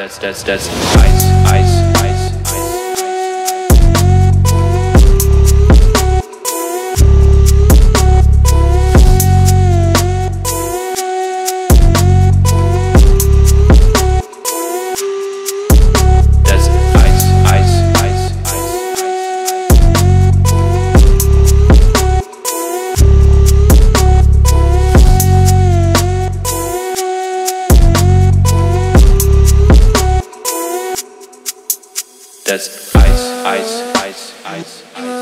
That's that's that's ice, ice, ice, That's ice, ice, ice, ice, ice.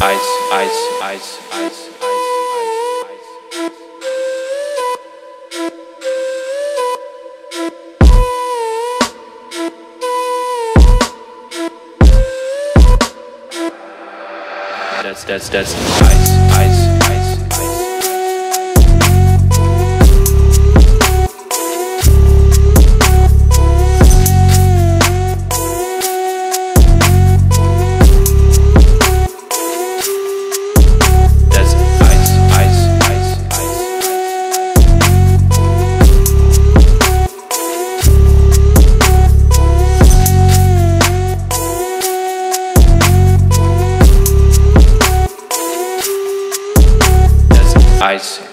Ice, ice, ice, ice, ice. That's that's that's ice, ice. Ice,